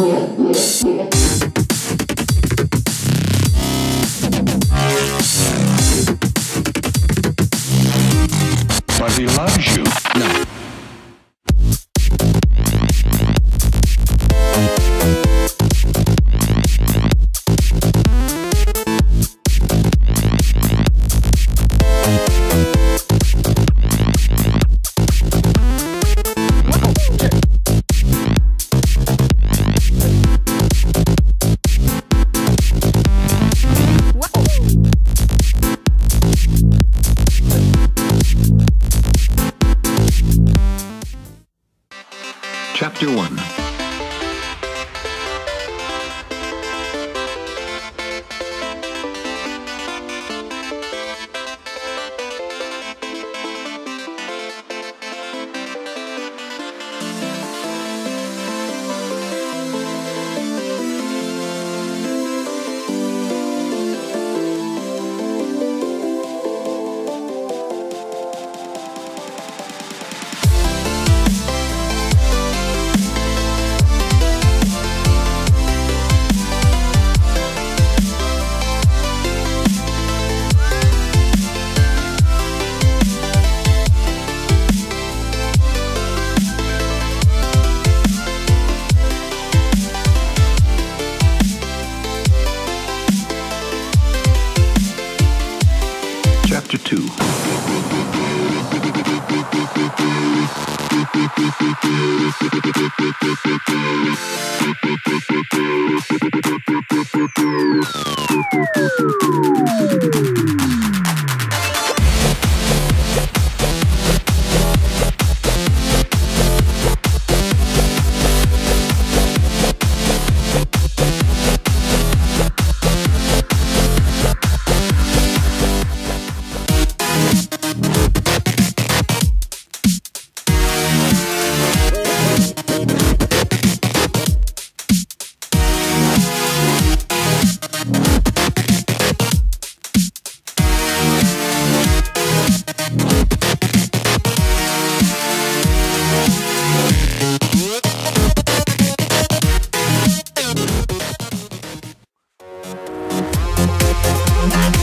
But Chapter 1 Chapter 2 Thank Bye.